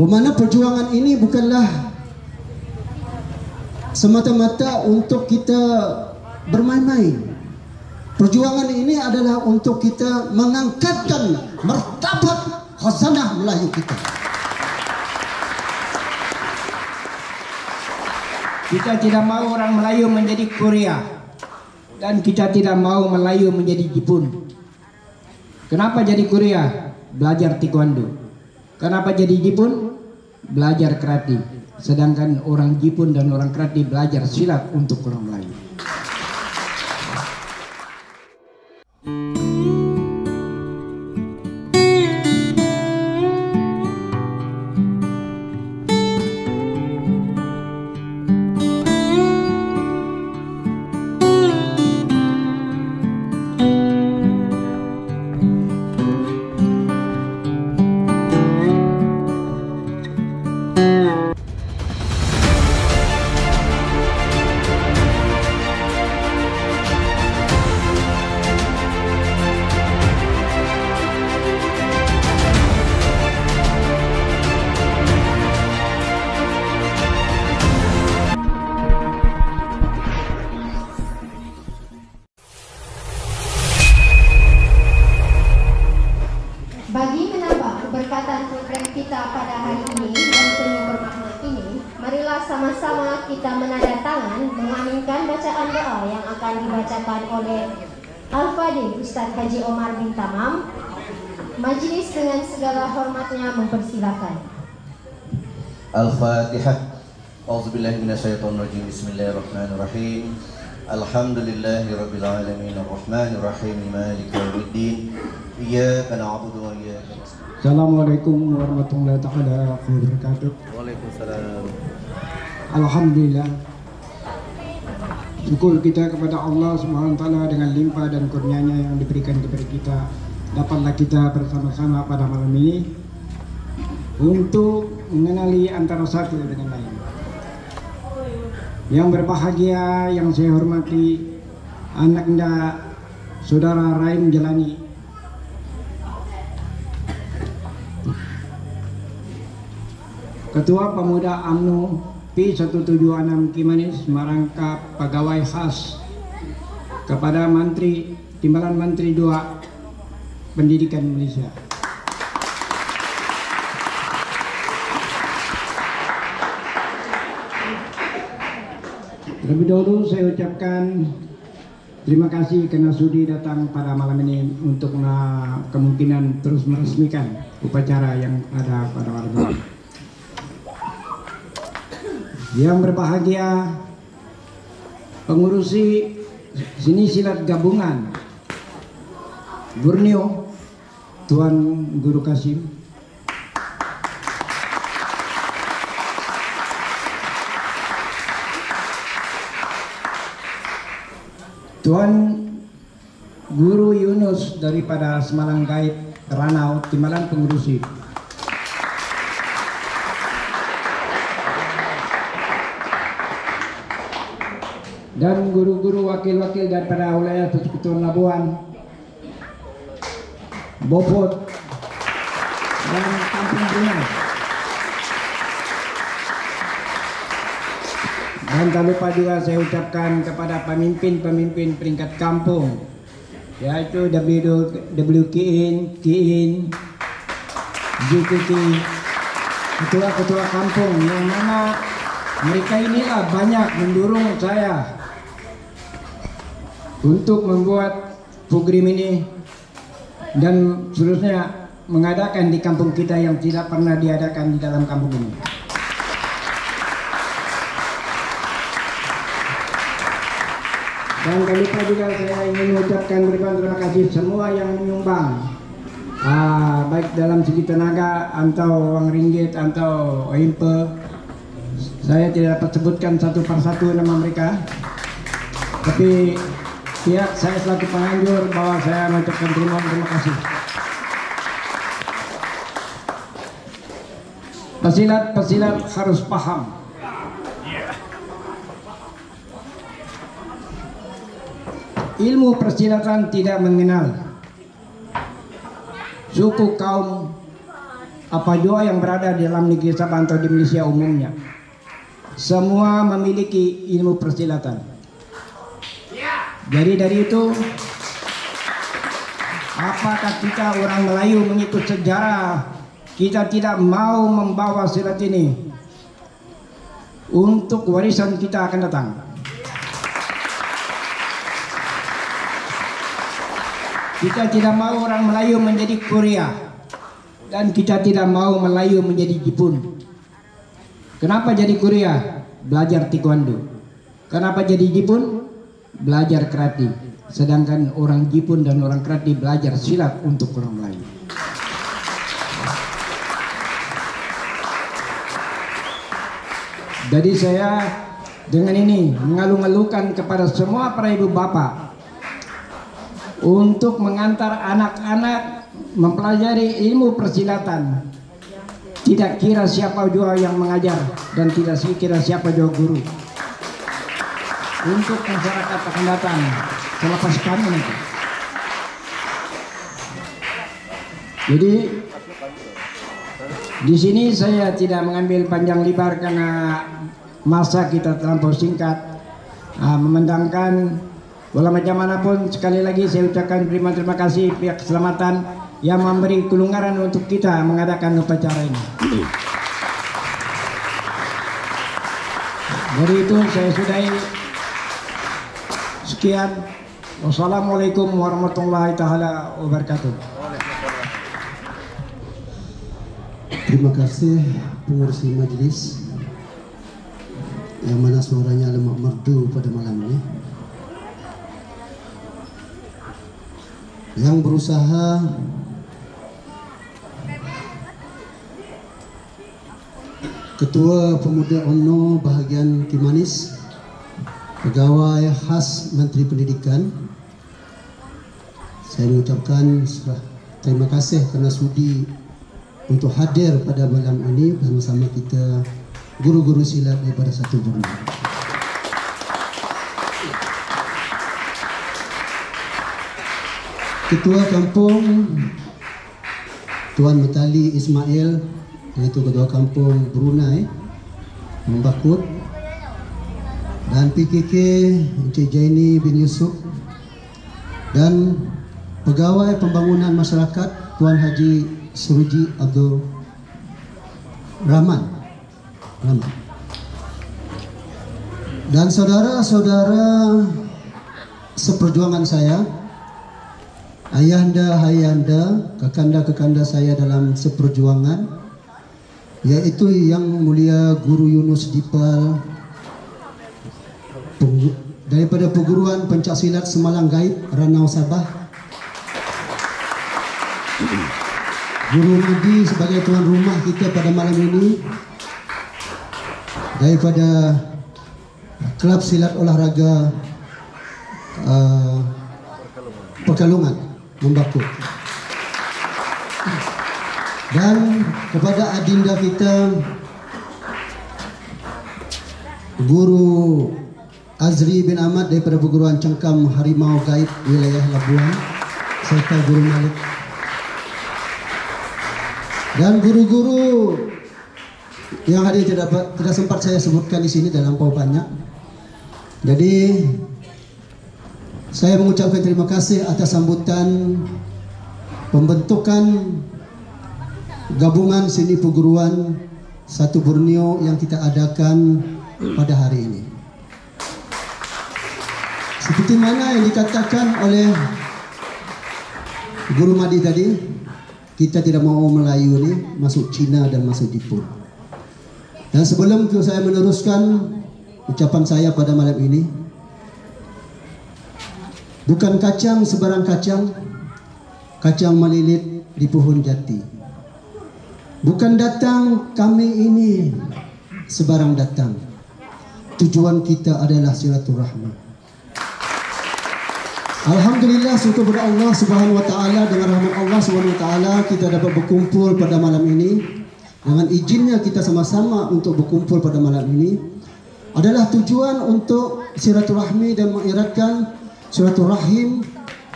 Bagaimana perjuangan ini bukanlah semata-mata untuk kita bermain-main. Perjuangan ini adalah untuk kita mengangkatkan martabat khazanah Melayu kita. Kita tidak mau orang Melayu menjadi Korea dan kita tidak mau Melayu menjadi Jepun. Kenapa jadi Korea? Belajar taekwondo. Kenapa jadi Jepun? Belajar karate. Sedangkan orang Jepun dan orang karate belajar silat untuk orang Melayu. Al-Fadil Ustadz Haji Omar bin Tamam, majlis dengan segala hormatnya mempersilakan. Al-Fatihah. Auzubillahi. Bismillahirrahmanirrahim. Alhamdulillahi rabbil alamin arrahmanir rahim maliki yaumiddin. Iyyaka na'budu wa iyyaka nasta'in. Assalamualaikum warahmatullahi taala wabarakatuh. Waalaikumsalam. Alhamdulillah Syukur kita kepada Allah taala dengan limpah dan kurnianya yang diberikan kepada kita. Dapatlah kita bersama-sama pada malam ini untuk mengenali antara satu dengan lain. Yang berbahagia, yang saya hormati anak anda saudara Raim Jalani Ketua Pemuda AMNO P176 Kimanis merangkap pegawai khas kepada Menteri Timbalan Menteri II Pendidikan Malaysia. Terlebih dahulu saya ucapkan terima kasih karena sudi datang pada malam ini untuk na- kemungkinan terus meresmikan upacara yang ada pada malam ini. Yang berbahagia pengurusi sini silat gabungan. Borneo Tuan Guru Kasim. Tuan Guru Yunus daripada Semalang Gaib Ranau Timbalan Pengurusi dan guru-guru wakil-wakil daripada wilayah Persekutuan Labuan, Bopot, dan Kampung Bunga. Dan tak lupa juga saya ucapkan kepada pemimpin-pemimpin peringkat kampung, yaitu WKIN, KIN, JKT, ketua-ketua kampung. Yang mana mereka inilah banyak mendorong saya untuk membuat program ini dan seterusnya mengadakan di kampung kita yang tidak pernah diadakan di dalam kampung ini. Dan kali juga saya ingin mengucapkan berikan terima kasih semua yang menyumbang. Ah, baik dalam segi tenaga atau uang ringgit atau impe saya tidak dapat sebutkan satu persatu nama mereka. Tapi pihak saya selaku penganjur bahwa saya mengucapkan terima terima kasih pesilat-pesilat harus paham ilmu persilatan tidak mengenal suku kaum apa jua yang berada di dalam negeri Sabah atau di Malaysia umumnya. Semua memiliki ilmu persilatan. Jadi dari itu apakah kita orang Melayu mengikut sejarah kita tidak mau membawa silat ini untuk warisan kita akan datang. Kita tidak mau orang Melayu menjadi Korea dan kita tidak mau Melayu menjadi Jepun. Kenapa jadi Korea? Belajar taekwondo. Kenapa jadi Jepun? Belajar karate. Sedangkan orang Jepun dan orang karate belajar silat untuk orang Melayu. Jadi saya dengan ini mengalu-alukan kepada semua para ibu bapak untuk mengantar anak-anak mempelajari ilmu persilatan. Tidak kira siapa juga yang mengajar dan tidak kira siapa juga guru. Untuk masyarakat akan datang selepas kami nanti. Jadi di sini saya tidak mengambil panjang lebar karena masa kita terlampau singkat. Uh, memandangkan Walau macam mana pun sekali lagi saya ucapkan terima terima kasih pihak keselamatan yang memberi kelonggaran untuk kita mengadakan upacara ini. Dari itu saya sudahi sekian. Wassalamualaikum warahmatullahi taala wabarakatuh. Terima kasih pengurusi majelis yang mana suaranya lemah merdu pada malam ini. Yang berusaha Ketua Pemuda UMNO bahagian Kimanis Pegawai khas Menteri Pendidikan Saya mengucapkan terima kasih kerana sudi untuk hadir pada malam ini bersama kita guru-guru silat daripada satu Borneo. Ketua Kampung Tuan Metali Ismail iaitu Ketua Kampung Brunei Membakut dan PKK Encik Jaini bin Yusuf dan Pegawai Pembangunan Masyarakat Tuan Haji Suruji Abdul Rahman. Rahman. Dan saudara-saudara seperjuangan saya ayahanda ayahanda kekanda-kekanda saya dalam seperjuangan yaitu yang mulia Guru Yunus Dipal daripada perguruan pencaksilat Semalang Gaib Ranau Sabah Guru Madi sebagai tuan rumah kita pada malam ini daripada Klub Silat Olahraga uh, Pekalungan membaku. Dan kepada adinda kita Guru Azri bin Ahmad daripada perguruan Cengkam Harimau Gaib wilayah Labuan serta Guru Malik dan guru-guru yang hadir tidak tidak sempat saya sebutkan di sini dalam pau banyak. Jadi saya mengucapkan terima kasih atas sambutan pembentukan gabungan seni perguruan satu Borneo yang kita adakan pada hari ini. Seperti mana yang dikatakan oleh Guru Madi tadi, kita tidak mau Melayu ini masuk Cina dan masuk Jepun. Dan sebelum saya meneruskan ucapan saya pada malam ini, Bukan kacang sebarang kacang, kacang melilit di pohon jati. Bukan datang kami ini sebarang datang. Tujuan kita adalah silaturahmi. Alhamdulillah syukur kepada Allah Subhanahu wa taala dengan rahmat Allah Subhanahu wa taala kita dapat berkumpul pada malam ini. Dengan izinnya kita sama-sama untuk berkumpul pada malam ini adalah tujuan untuk silaturahmi dan mengeratkan silaturahim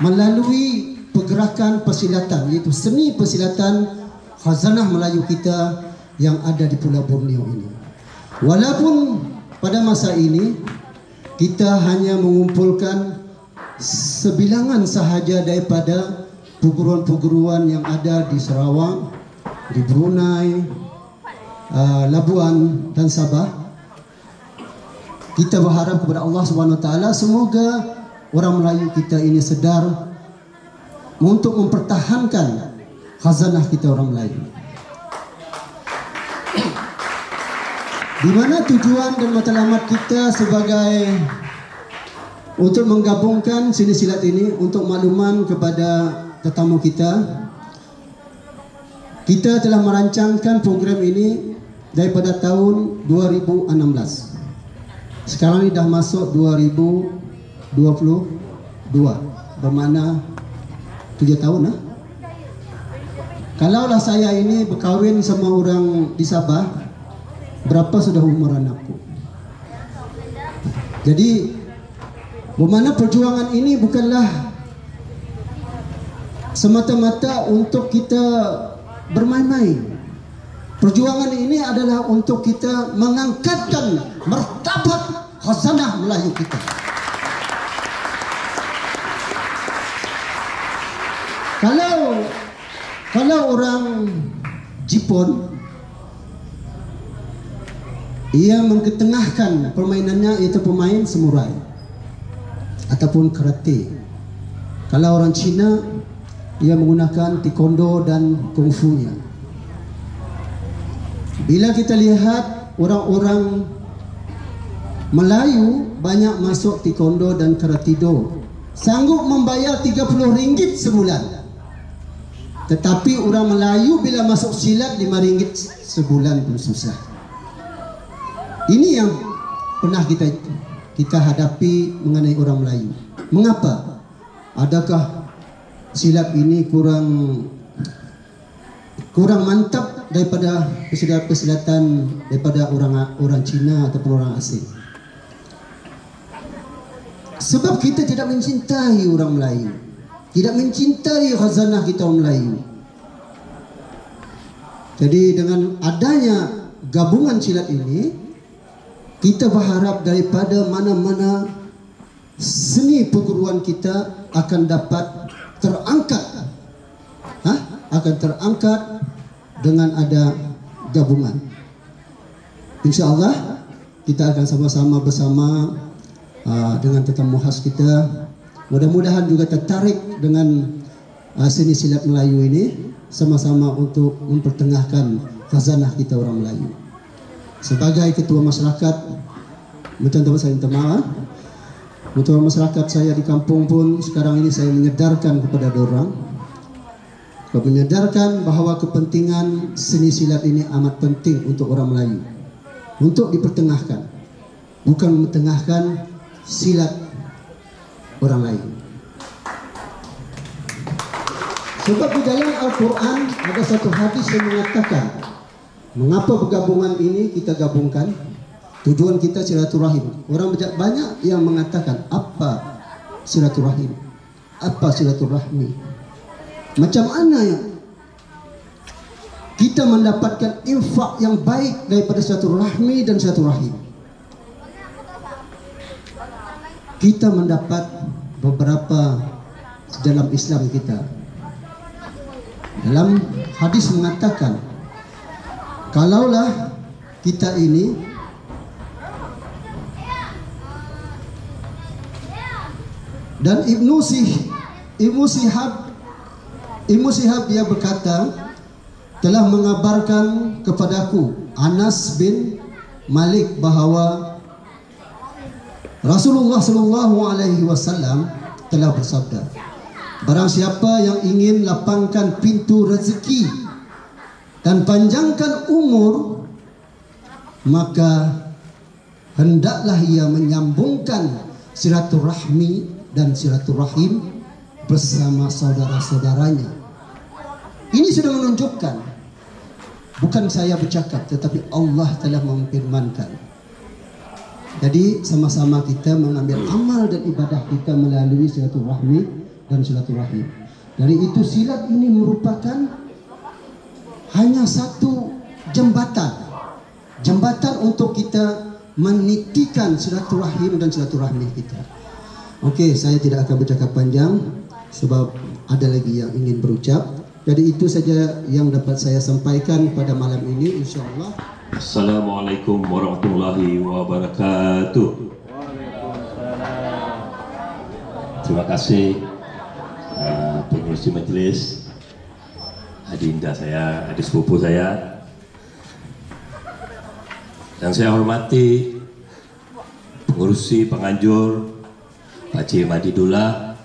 melalui pergerakan persilatan iaitu seni persilatan khazanah Melayu kita yang ada di Pulau Borneo ini. Walaupun pada masa ini kita hanya mengumpulkan sebilangan sahaja daripada perguruan-perguruan yang ada di Sarawak, di Brunei, uh, Labuan dan Sabah. Kita berharap kepada Allah Subhanahu Taala semoga orang Melayu kita ini sedar untuk mempertahankan khazanah kita orang Melayu. Di mana tujuan dan matlamat kita sebagai untuk menggabungkan sini silat ini untuk makluman kepada tetamu kita. Kita telah merancangkan program ini daripada tahun 2016 sekarang ini dah masuk 2022 bermakna 7 tahun lah kalaulah saya ini berkahwin sama orang di Sabah berapa sudah umur anakku. Jadi Bagaimana perjuangan ini bukanlah semata-mata untuk kita bermain-main. Perjuangan ini adalah untuk kita mengangkatkan martabat khazanah Melayu kita. Kalau kalau orang Jepun ia mengetengahkan permainannya itu pemain samurai ataupun karate. Kalau orang Cina ia menggunakan taekwondo dan kungfu-nya. Bila kita lihat orang-orang Melayu banyak masuk taekwondo dan karate do, sanggup membayar 30 ringgit sebulan. Tetapi orang Melayu bila masuk silat 5 ringgit sebulan pun susah. Ini yang pernah kita kita hadapi mengenai orang Melayu. Mengapa? Adakah silat ini kurang kurang mantap daripada pesilatan daripada orang orang Cina ataupun orang asing? Sebab kita tidak mencintai orang Melayu. Tidak mencintai khazanah kita orang Melayu. Jadi dengan adanya gabungan silat ini, kita berharap daripada mana-mana seni perguruan kita akan dapat terangkat. Ha? akan terangkat dengan ada gabungan. Insyaallah kita akan sama-sama bersama uh, dengan tetamu khas kita. Mudah-mudahan juga tertarik dengan uh, seni silat Melayu ini sama-sama untuk mempertengahkan khazanah kita orang Melayu sebagai ketua masyarakat teman-teman saya minta maaf ketua masyarakat saya di kampung pun sekarang ini saya menyedarkan kepada orang. Menyedarkan bahawa kepentingan seni silat ini amat penting untuk orang Melayu. Untuk dipertengahkan bukan mempertengahkan silat orang lain. Sebab di dalam Al-Quran ada satu hadis yang mengatakan Mengapa pergabungan ini kita gabungkan? Tujuan kita silaturahim. Orang banyak yang mengatakan apa silaturahim? Apa silaturahmi? Macam mana ya? Kita mendapatkan infak yang baik daripada silaturahmi dan silaturahim. Kita mendapat beberapa dalam Islam kita. Dalam hadis mengatakan kalaulah kita ini dan Ibnu Sih Ibnu Sihab Ibnu Sihab dia berkata telah mengabarkan kepadaku Anas bin Malik bahawa Rasulullah sallallahu alaihi wasallam telah bersabda Barang siapa yang ingin lapangkan pintu rezeki dan panjangkan umur maka hendaklah ia menyambungkan silaturahmi dan silaturahim bersama saudara-saudaranya. Ini sudah menunjukkan bukan saya bercakap tetapi Allah telah memfirmankan. Jadi sama-sama kita mengambil amal dan ibadah kita melalui silaturahmi dan silaturahim. Dari itu silat ini merupakan hanya satu jembatan. Jembatan untuk kita menitikan silaturahim dan silaturahmi kita. Okey, saya tidak akan bercakap panjang sebab ada lagi yang ingin berucap. Jadi itu saja yang dapat saya sampaikan pada malam ini insyaallah. Assalamualaikum warahmatullahi wabarakatuh. Terima kasih uh, pengurusi majlis, adinda saya, adik sepupu saya, dan saya hormati pengurusi penganjur Pak Cik Madidullah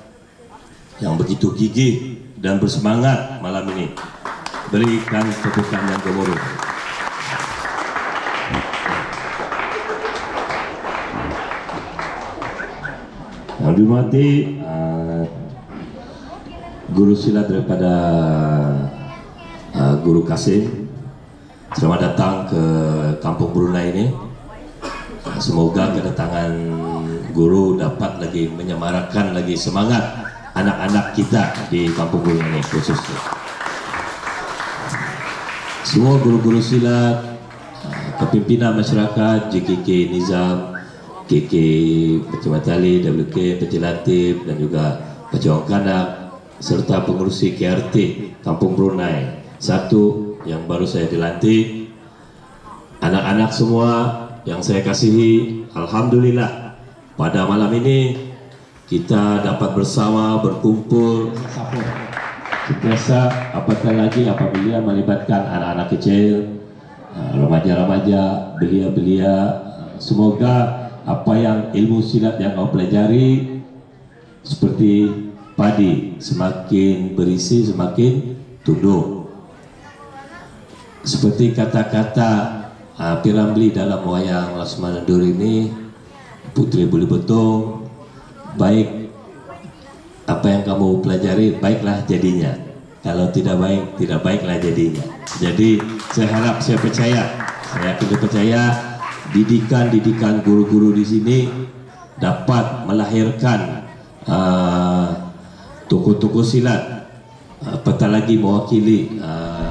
yang begitu gigih dan bersemangat malam ini. Berikan tepukan yang gemuruh. Yang dihormati uh, guru silat daripada Guru Kasim. Selamat datang ke Kampung Brunei ini. Semoga kedatangan guru dapat lagi menyemarakan lagi semangat anak-anak kita di Kampung Brunei ini khususnya. Semua guru-guru silat, kepimpinan masyarakat, JKK Nizam, KK Pecah Matali, WK Pecah Latif dan juga Pecah Kanak serta pengurusi KRT Kampung Brunei satu yang baru saya dilantik. Anak-anak semua yang saya kasihi Alhamdulillah pada malam ini kita dapat bersama berkumpul. Sentiasa apatah lagi apabila melibatkan anak-anak kecil uh, remaja-remaja belia-belia. Semoga apa yang ilmu silat yang kau pelajari seperti padi semakin berisi semakin tumbuh seperti kata-kata uh, Piramli dalam wayang Laksamana Dur ini Putri Buli Betung baik apa yang kamu pelajari baiklah jadinya. Kalau tidak baik tidak baiklah jadinya. Jadi saya harap saya percaya saya yakin percaya didikan-didikan guru-guru di sini dapat melahirkan uh, tokoh-tokoh silat uh, apatah lagi mewakili uh,